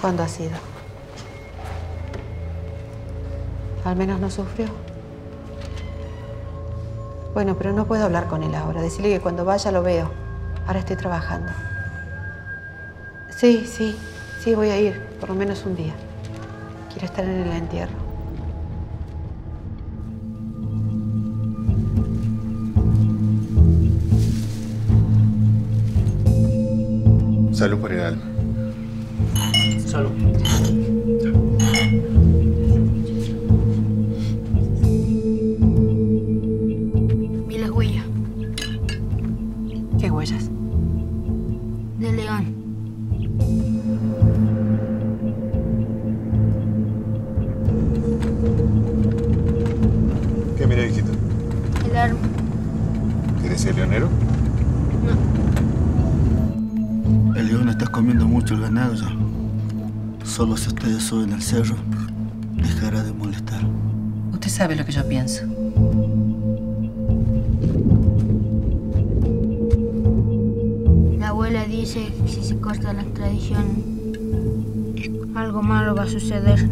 ¿Cuándo ha sido? Al menos no sufrió. Bueno, pero no puedo hablar con él ahora. Decirle que cuando vaya lo veo. Ahora estoy trabajando. Sí, sí, sí, voy a ir, por lo menos un día. Quiero estar en el entierro. Salud por el alma. Salud. Vi las huellas ¿Qué huellas? de león. ¿Qué mira, hijito? El arma. ¿Qué decía el leonero? El león está comiendo mucho el ganado ya. Solo si ustedes suben al cerro, dejará de molestar. Usted sabe lo que yo pienso. La abuela dice que si se cortan las tradiciones, algo malo va a suceder.